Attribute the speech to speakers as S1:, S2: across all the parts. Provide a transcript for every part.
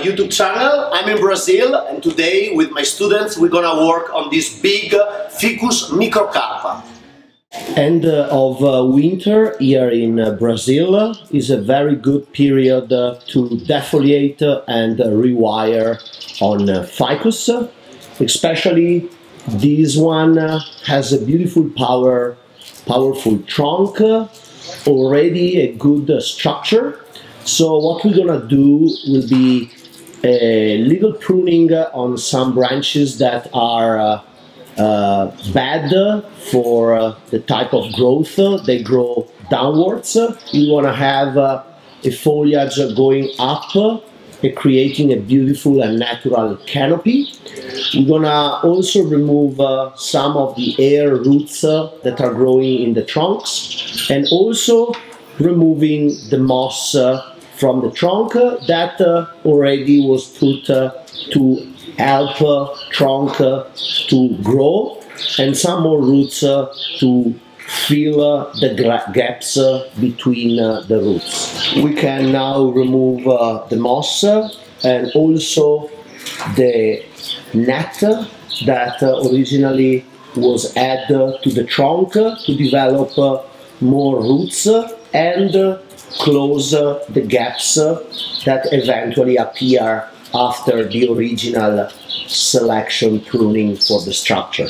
S1: YouTube channel. I'm in Brazil and today with my students we're gonna work on this big Ficus microcarpa. End of uh, winter here in uh, Brazil is a very good period uh, to defoliate and rewire on ficus, especially this one has a beautiful power, powerful trunk, already a good structure so what we're gonna do will be a little pruning on some branches that are uh, uh, bad for uh, the type of growth. They grow downwards. You wanna have uh, a foliage going up creating a beautiful and natural canopy. We're gonna also remove uh, some of the air roots uh, that are growing in the trunks and also removing the moss uh, from the trunk that uh, already was put uh, to help uh, trunk uh, to grow and some more roots uh, to fill uh, the gaps between the roots. We can now remove the moss and also the net that originally was added to the trunk to develop more roots and close the gaps that eventually appear after the original selection pruning for the structure.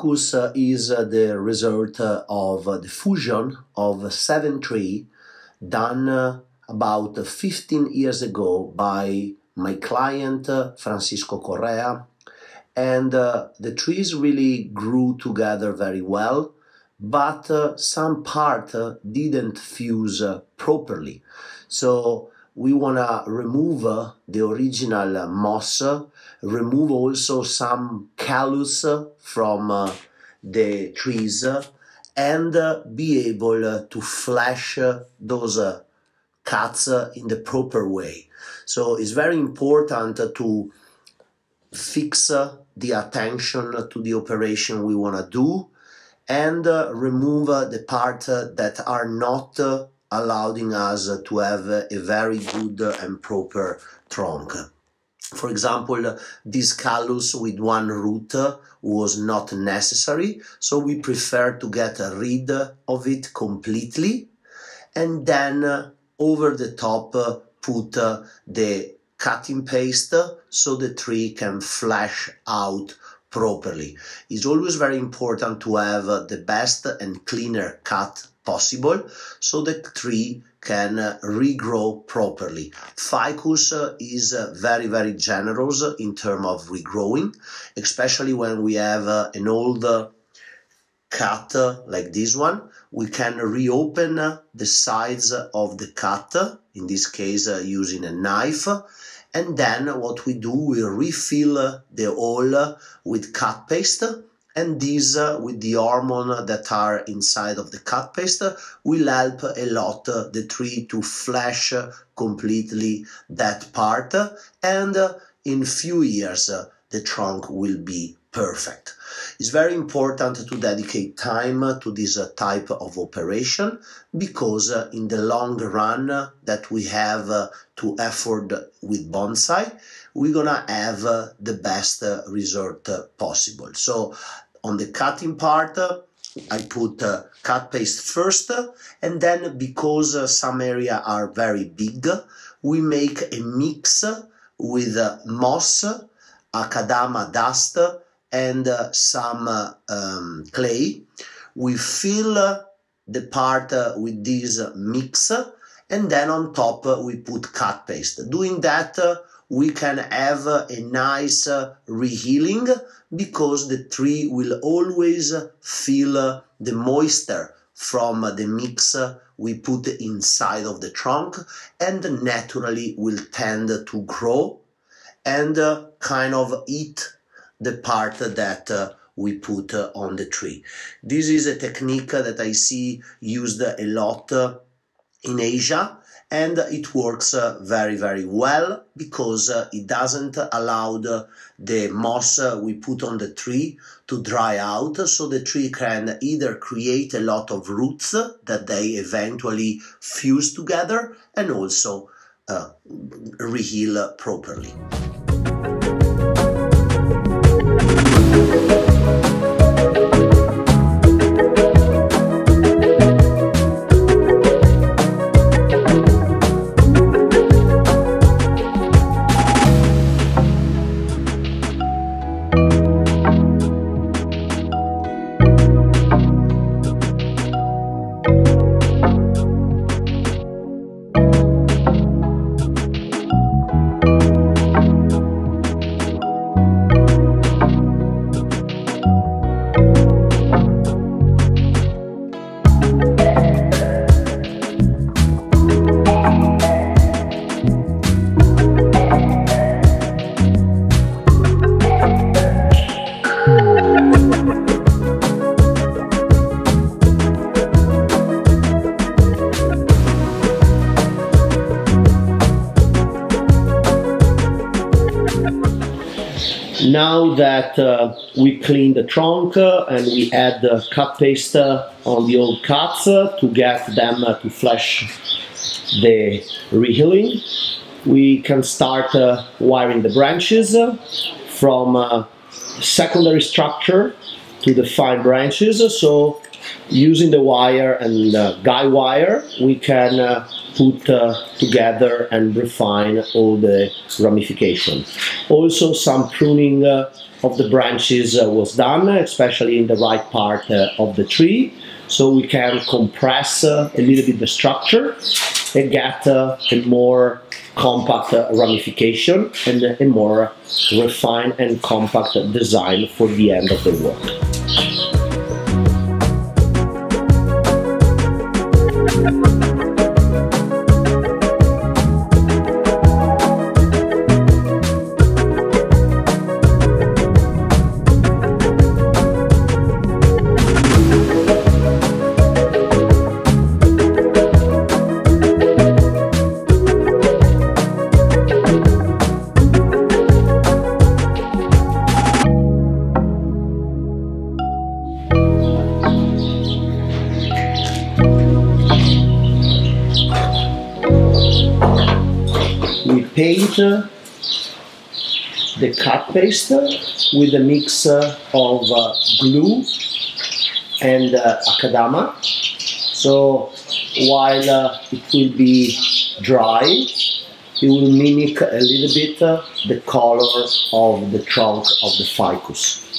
S1: Ficus uh, is uh, the result uh, of the fusion of seven trees done about 15 years ago by my client Francisco Correa. And uh, the trees really grew together very well but uh, some part uh, didn't fuse properly. So we want to remove the original moss remove also some callus from uh, the trees and uh, be able uh, to flash those cuts in the proper way. So it's very important to fix the attention to the operation we want to do and uh, remove uh, the parts uh, that are not allowing us to have a very good and proper trunk. For example, this callus with one root was not necessary, so we prefer to get rid of it completely and then over the top put the cutting paste so the tree can flash out properly. It's always very important to have the best and cleaner cut possible so the tree can uh, regrow properly. Ficus uh, is uh, very, very generous in terms of regrowing, especially when we have an old cut like this one. We can reopen the sides of the cut, in this case using a knife, and then what we do, we refill the hole with cut paste and these uh, with the hormone that are inside of the cut paste will help a lot uh, the tree to flash uh, completely that part and uh, in few years uh, the trunk will be perfect. It's very important to dedicate time to this uh, type of operation because in the long run that we have to effort with bonsai, we're gonna have the best result possible. So on the cutting part, I put uh, cut paste first and then because uh, some area are very big, we make a mix with uh, moss, akadama dust and uh, some uh, um, clay. We fill the part with this mix and then on top uh, we put cut paste. Doing that, uh, we can have a nice rehealing because the tree will always feel the moisture from the mix we put inside of the trunk and naturally will tend to grow and kind of eat the part that we put on the tree. This is a technique that I see used a lot in Asia and it works uh, very very well because uh, it doesn't allow the, moss uh, we put on the tree to dry out so the tree can either create a lot of roots that they eventually fuse together and also reheal properly. Now that uh, we clean the trunk uh, and we add the cut paste uh, on the old cuts uh, to get them uh, to flash the rehealing, we can start wiring the branches from secondary structure to the fine branches. So using the wire and guy wire, we can put uh, together and refine all the ramification. Also some pruning uh, of the branches uh, was done, especially in the right part uh, of the tree, so we can compress uh, a little bit the structure and get uh, a more compact ramification and a more refined and compact design for the end of the work. Thank you. Paint the cut paste with a mix of uh, glue and uh, akadama. So while uh, it will be dry, it will mimic a little bit the color of the trunk of the ficus.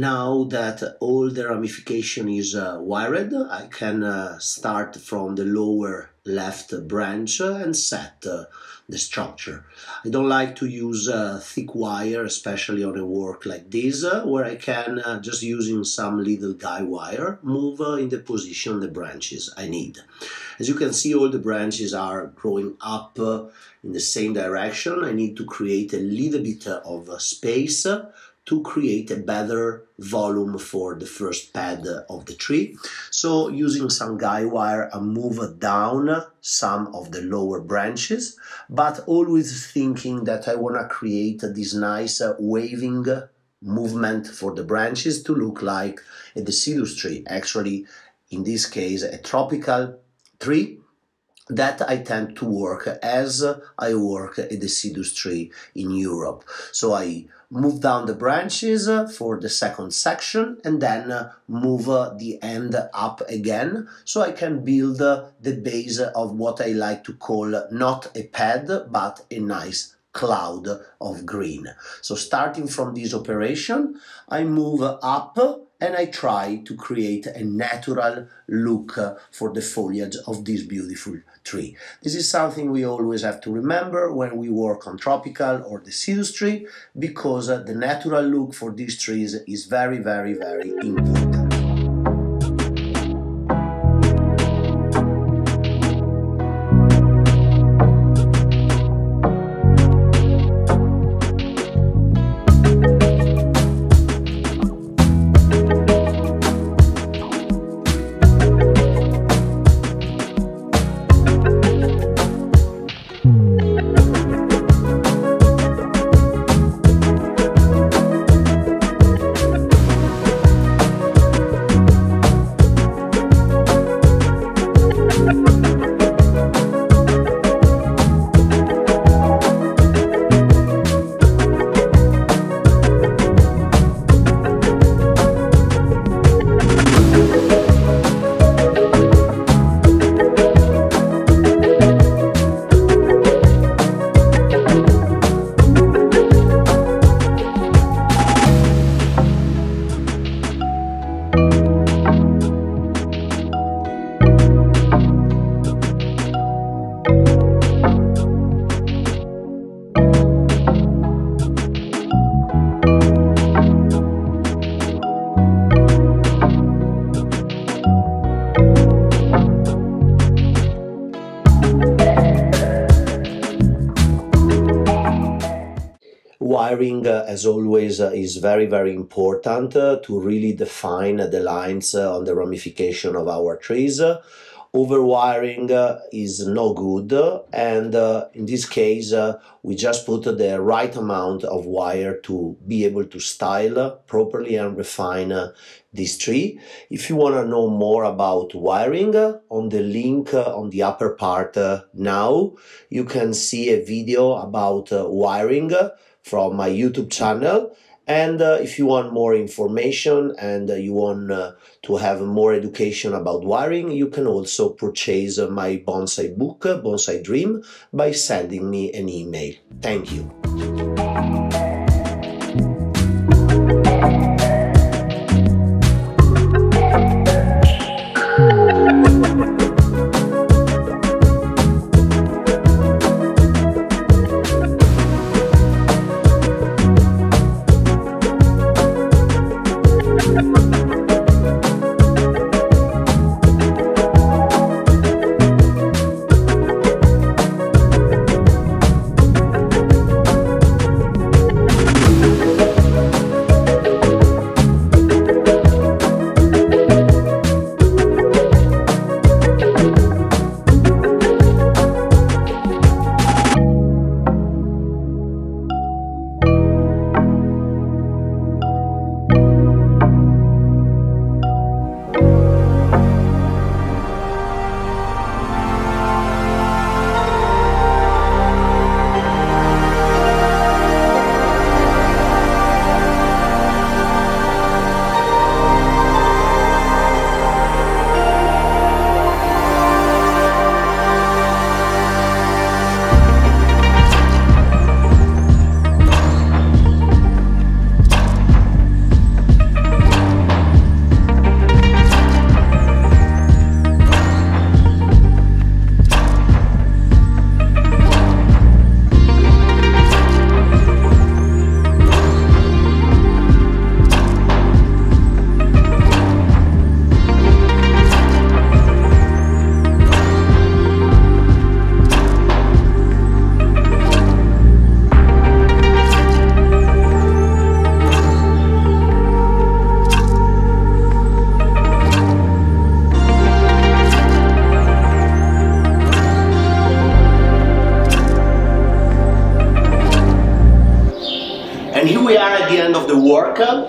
S1: Now that all the ramification is uh, wired, I can uh, start from the lower left branch and set uh, the structure. I don't like to use uh, thick wire, especially on a work like this, uh, where I can, uh, just using some little guy wire, move in the position the branches I need. As you can see, all the branches are growing up in the same direction. I need to create a little bit of space to create a better volume for the first pad of the tree. So using some guy wire, I move down some of the lower branches, but always thinking that I want to create this nice waving movement for the branches to look like a deciduous tree. Actually, in this case, a tropical tree that I tend to work as I work a deciduous tree in Europe. So I move down the branches for the second section and then move the end up again so I can build the base of what I like to call not a pad but a nice cloud of green. So starting from this operation, I move up and I try to create a natural look for the foliage of this beautiful tree. This is something we always have to remember when we work on tropical or deciduous tree because uh, the natural look for these trees is very, very, very important. Wiring, uh, as always, uh, is very, very important uh, to really define the lines uh, on the ramification of our trees. Overwiring uh, is no good, and uh, in this case, we just put the right amount of wire to be able to style properly and refine this tree. If you want to know more about wiring, on the link on the upper part now, you can see a video about wiring from my YouTube channel. And uh, if you want more information and uh, you want uh, to have more education about wiring, you can also purchase my bonsai book, Bonsai Dream, by sending me an email. Thank you.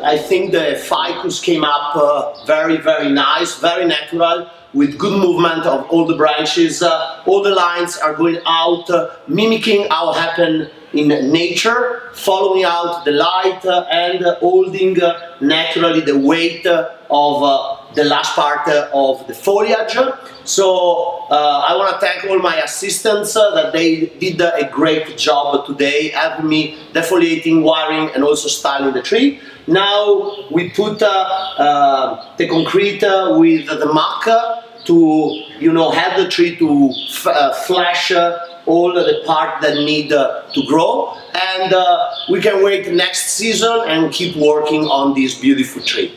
S1: I think the ficus came up uh, very, very nice, very natural, with good movement of all the branches. Uh, all the lines are going out, uh, mimicking how happen in nature, following out the light uh, and holding uh, naturally the weight uh, of the last part of the foliage. So I want to thank all my assistants that they did a great job today, helping me defoliating, wiring and also styling the tree. Now we put uh, uh the concrete uh, with the muck to you know help the tree to uh, flash all the part that need to grow and we can wait next season and keep working on this beautiful tree.